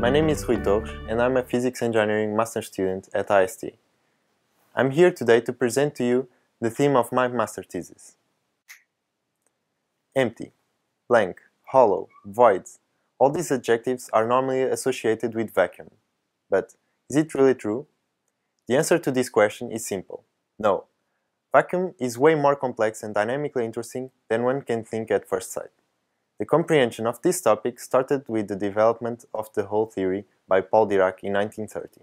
My name is Rui Torres and I'm a physics engineering master student at IST. I'm here today to present to you the theme of my master thesis. Empty, blank, hollow, void, all these adjectives are normally associated with vacuum. But is it really true? The answer to this question is simple. No. Vacuum is way more complex and dynamically interesting than one can think at first sight. The comprehension of this topic started with the development of the hole theory by Paul Dirac in 1930.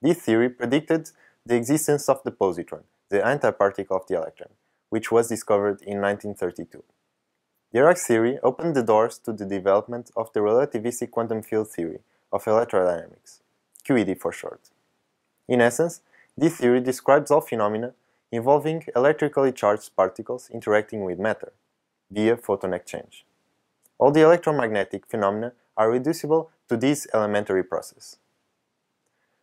This theory predicted the existence of the positron, the antiparticle of the electron, which was discovered in 1932. Dirac's theory opened the doors to the development of the relativistic quantum field theory of electrodynamics, QED for short. In essence, this theory describes all phenomena involving electrically charged particles interacting with matter via photon exchange. All the electromagnetic phenomena are reducible to this elementary process.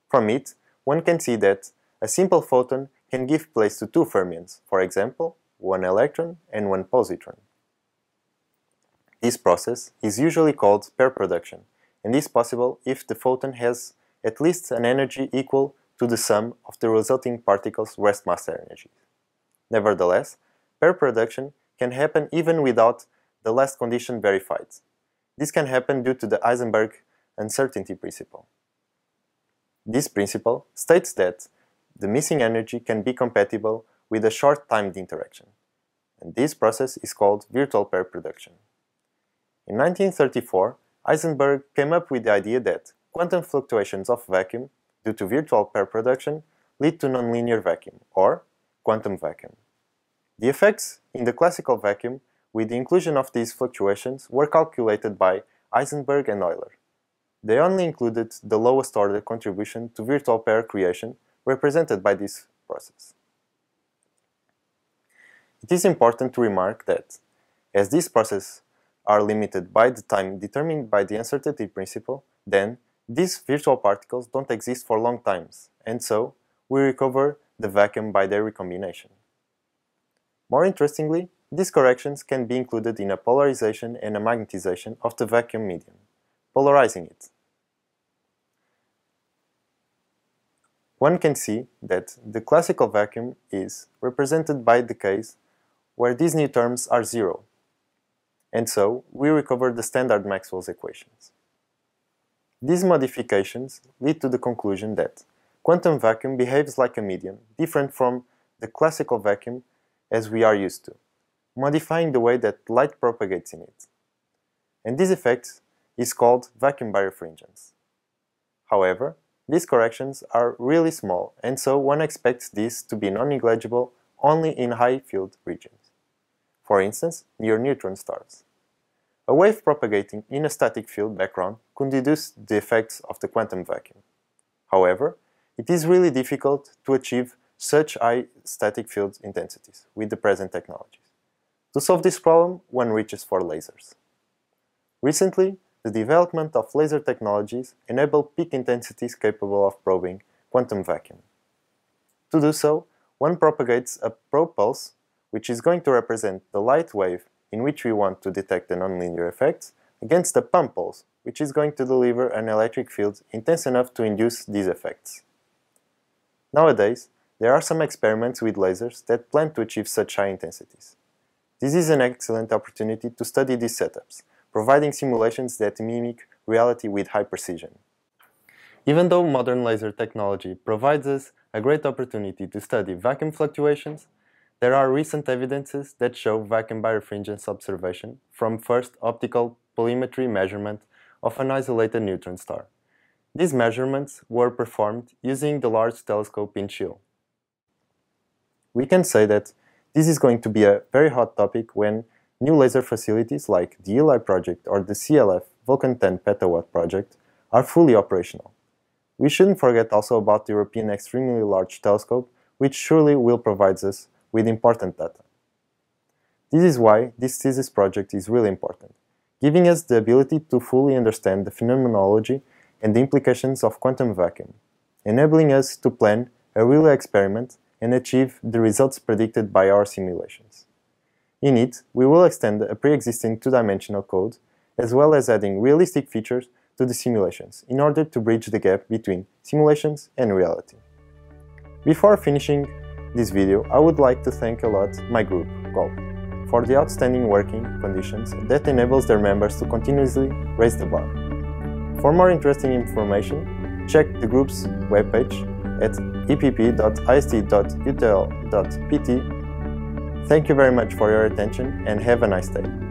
From it, one can see that a simple photon can give place to two fermions, for example, one electron and one positron. This process is usually called pair production and is possible if the photon has at least an energy equal to the sum of the resulting particles' rest mass energies. Nevertheless, pair production can happen even without the last condition verified. This can happen due to the Heisenberg uncertainty principle. This principle states that the missing energy can be compatible with a short-timed interaction, and this process is called virtual pair production. In 1934, Heisenberg came up with the idea that quantum fluctuations of vacuum due to virtual pair production lead to nonlinear vacuum, or quantum vacuum. The effects in the classical vacuum with the inclusion of these fluctuations were calculated by Heisenberg and Euler. They only included the lowest order contribution to virtual pair creation represented by this process. It is important to remark that, as these processes are limited by the time determined by the uncertainty principle, then these virtual particles don't exist for long times, and so we recover the vacuum by their recombination. More interestingly, these corrections can be included in a polarization and a magnetization of the vacuum medium, polarizing it. One can see that the classical vacuum is represented by the case where these new terms are zero, and so we recover the standard Maxwell's equations. These modifications lead to the conclusion that quantum vacuum behaves like a medium, different from the classical vacuum as we are used to modifying the way that light propagates in it. And this effect is called vacuum birefringence. However, these corrections are really small, and so one expects this to be non-negligible only in high-field regions. For instance, near neutron stars. A wave propagating in a static field background could deduce the effects of the quantum vacuum. However, it is really difficult to achieve such high static field intensities with the present technologies. To solve this problem, one reaches for lasers. Recently, the development of laser technologies enabled peak intensities capable of probing quantum vacuum. To do so, one propagates a probe pulse, which is going to represent the light wave in which we want to detect the nonlinear effects, against a pump pulse, which is going to deliver an electric field intense enough to induce these effects. Nowadays, there are some experiments with lasers that plan to achieve such high intensities. This is an excellent opportunity to study these setups, providing simulations that mimic reality with high precision. Even though modern laser technology provides us a great opportunity to study vacuum fluctuations, there are recent evidences that show vacuum birefringence observation from first optical polarimetry measurement of an isolated neutron star. These measurements were performed using the Large Telescope in Chile. We can say that this is going to be a very hot topic when new laser facilities like the ELI project or the CLF Vulcan 10 petawatt project are fully operational. We shouldn't forget also about the European Extremely Large Telescope, which surely will provide us with important data. This is why this thesis project is really important, giving us the ability to fully understand the phenomenology and the implications of quantum vacuum, enabling us to plan a real experiment and achieve the results predicted by our simulations. In it, we will extend a pre-existing two-dimensional code, as well as adding realistic features to the simulations in order to bridge the gap between simulations and reality. Before finishing this video, I would like to thank a lot my group, GOLP, for the outstanding working conditions that enables their members to continuously raise the bar. For more interesting information, check the group's webpage at epp.ist.utl.pt. Thank you very much for your attention and have a nice day.